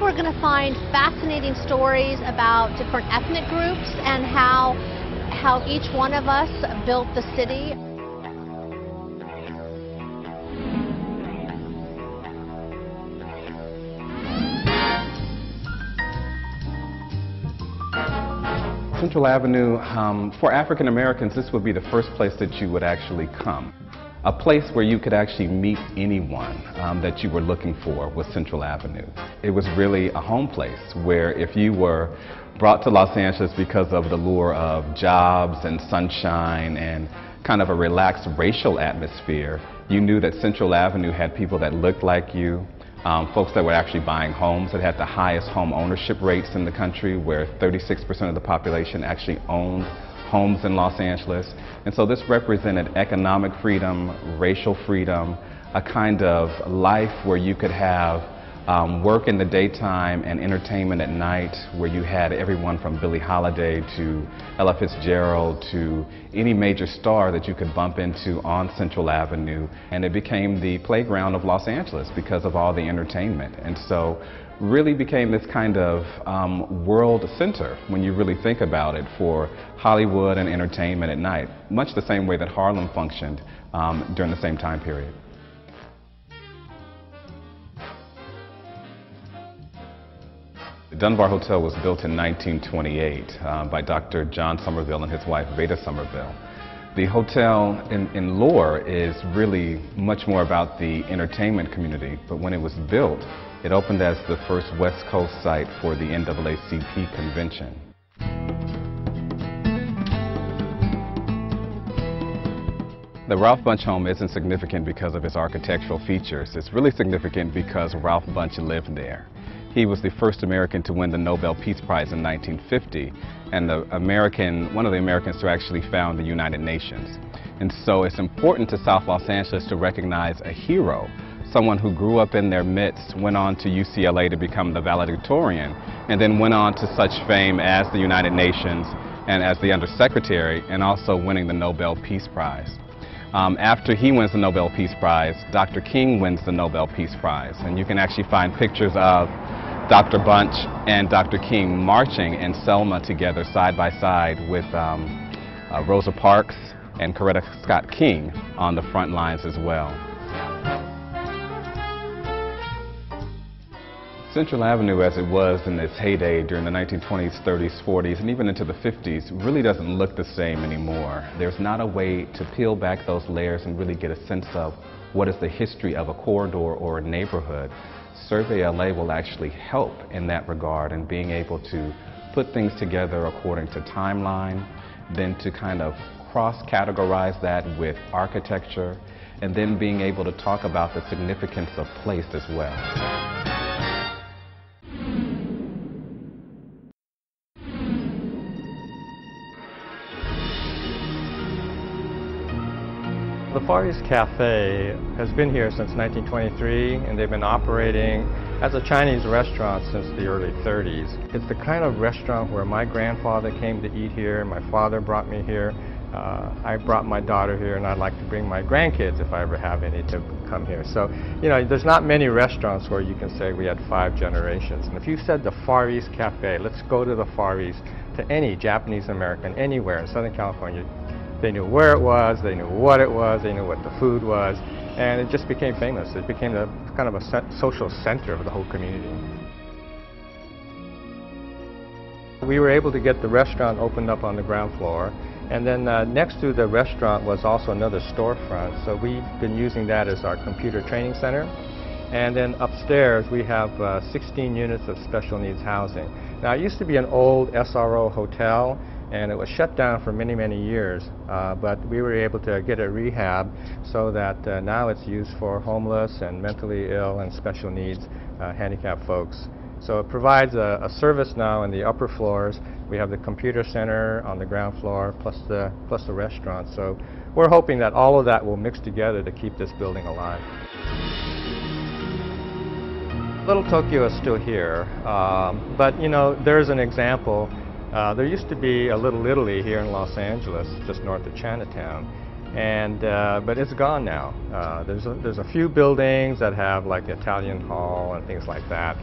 we're going to find fascinating stories about different ethnic groups and how, how each one of us built the city. Central Avenue, um, for African Americans, this would be the first place that you would actually come. A place where you could actually meet anyone um, that you were looking for was Central Avenue. It was really a home place where if you were brought to Los Angeles because of the lure of jobs and sunshine and kind of a relaxed racial atmosphere, you knew that Central Avenue had people that looked like you, um, folks that were actually buying homes that had the highest home ownership rates in the country where 36% of the population actually owned homes in Los Angeles. And so this represented economic freedom, racial freedom, a kind of life where you could have um, work in the daytime and entertainment at night where you had everyone from Billie Holiday to Ella Fitzgerald to any major star that you could bump into on Central Avenue and it became the playground of Los Angeles because of all the entertainment and so really became this kind of um, world center when you really think about it for Hollywood and entertainment at night much the same way that Harlem functioned um, during the same time period. The Dunbar Hotel was built in 1928 uh, by Dr. John Somerville and his wife Vada Somerville. The hotel in, in lore is really much more about the entertainment community, but when it was built, it opened as the first West Coast site for the NAACP convention. The Ralph Bunche home isn't significant because of its architectural features. It's really significant because Ralph Bunche lived there. He was the first American to win the Nobel Peace Prize in 1950 and the American, one of the Americans to actually found the United Nations. And so it's important to South Los Angeles to recognize a hero, someone who grew up in their midst, went on to UCLA to become the valedictorian, and then went on to such fame as the United Nations and as the Undersecretary, and also winning the Nobel Peace Prize. Um, after he wins the Nobel Peace Prize, Dr. King wins the Nobel Peace Prize. And you can actually find pictures of Dr. Bunche and Dr. King marching in Selma together side by side with um, uh, Rosa Parks and Coretta Scott King on the front lines as well. Central Avenue as it was in its heyday during the 1920s, 30s, 40s, and even into the 50s really doesn't look the same anymore. There's not a way to peel back those layers and really get a sense of what is the history of a corridor or a neighborhood. Survey LA will actually help in that regard and being able to put things together according to timeline, then to kind of cross-categorize that with architecture, and then being able to talk about the significance of place as well. East Cafe has been here since 1923 and they've been operating as a Chinese restaurant since the early 30s. It's the kind of restaurant where my grandfather came to eat here, my father brought me here, uh, I brought my daughter here and I'd like to bring my grandkids if I ever have any to come here. So, you know, there's not many restaurants where you can say we had five generations. And if you said the Far East Cafe, let's go to the Far East, to any Japanese American anywhere in Southern California, they knew where it was, they knew what it was, they knew what the food was, and it just became famous. It became the kind of a social center of the whole community. We were able to get the restaurant opened up on the ground floor, and then uh, next to the restaurant was also another storefront, so we've been using that as our computer training center. And then upstairs we have uh, 16 units of special needs housing. Now it used to be an old SRO hotel, and it was shut down for many, many years. Uh, but we were able to get a rehab so that uh, now it's used for homeless and mentally ill and special needs uh, handicapped folks. So it provides a, a, service now in the upper floors. We have the computer center on the ground floor plus the, plus the restaurant. So we're hoping that all of that will mix together to keep this building alive. Little Tokyo is still here, um, but you know, there's an example uh, there used to be a Little Italy here in Los Angeles, just north of Chinatown, and uh, but it's gone now. Uh, there's a, there's a few buildings that have like the Italian Hall and things like that,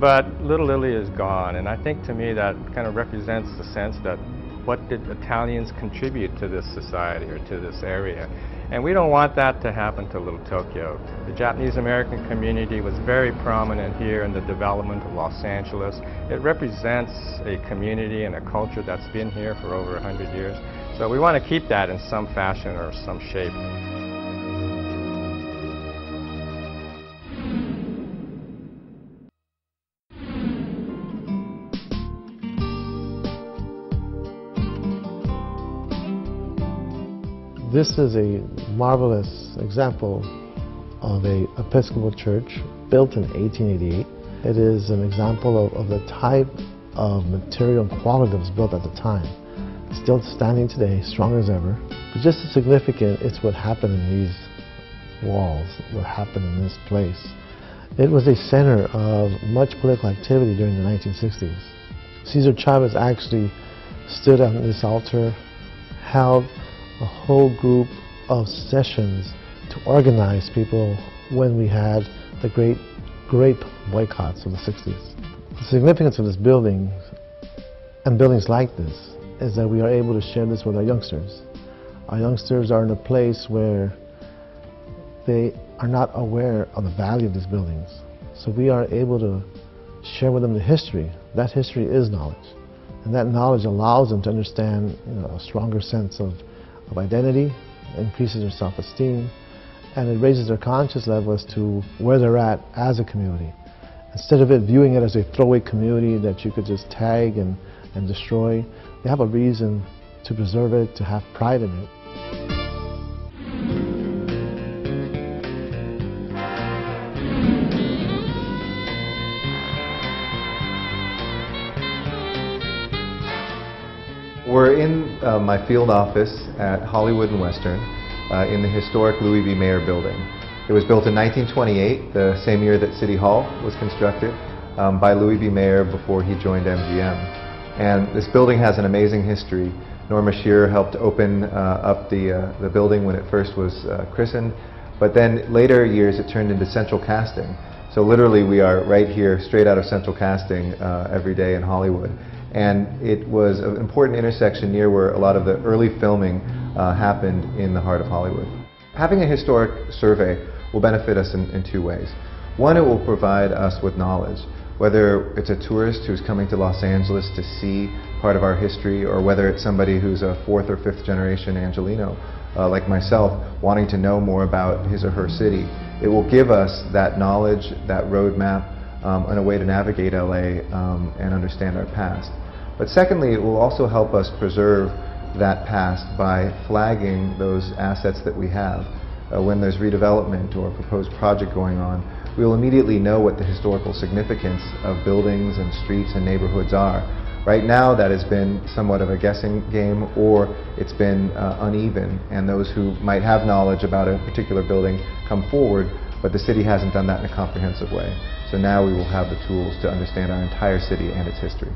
but Little Italy is gone, and I think to me that kind of represents the sense that what did Italians contribute to this society or to this area? And we don't want that to happen to Little Tokyo. The Japanese American community was very prominent here in the development of Los Angeles. It represents a community and a culture that's been here for over 100 years. So we want to keep that in some fashion or some shape. This is a marvelous example of a Episcopal church built in 1888. It is an example of, of the type of material and quality that was built at the time. Still standing today, strong as ever. But just as significant, it's what happened in these walls, what happened in this place. It was a center of much political activity during the 1960s. Cesar Chavez actually stood on this altar, held whole group of sessions to organize people when we had the great grape boycotts of the 60s. The significance of this building and buildings like this is that we are able to share this with our youngsters. Our youngsters are in a place where they are not aware of the value of these buildings. So we are able to share with them the history. That history is knowledge. And that knowledge allows them to understand you know, a stronger sense of of identity, increases their self-esteem, and it raises their conscious level as to where they're at as a community. Instead of it viewing it as a throwaway community that you could just tag and, and destroy, they have a reason to preserve it, to have pride in it. We're in uh, my field office at Hollywood and Western uh, in the historic Louis B. Mayer building. It was built in 1928, the same year that City Hall was constructed, um, by Louis B. Mayer before he joined MGM. And this building has an amazing history. Norma Shearer helped open uh, up the, uh, the building when it first was uh, christened, but then later years it turned into central casting. So literally we are right here, straight out of central casting uh, every day in Hollywood and it was an important intersection near where a lot of the early filming uh, happened in the heart of Hollywood. Having a historic survey will benefit us in, in two ways. One, it will provide us with knowledge, whether it's a tourist who's coming to Los Angeles to see part of our history, or whether it's somebody who's a fourth or fifth generation Angeleno, uh, like myself, wanting to know more about his or her city. It will give us that knowledge, that roadmap, um, and a way to navigate LA um, and understand our past. But secondly, it will also help us preserve that past by flagging those assets that we have. Uh, when there's redevelopment or a proposed project going on, we will immediately know what the historical significance of buildings and streets and neighborhoods are. Right now that has been somewhat of a guessing game or it's been uh, uneven and those who might have knowledge about a particular building come forward but the city hasn't done that in a comprehensive way. So now we will have the tools to understand our entire city and its history.